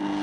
Mm-hmm.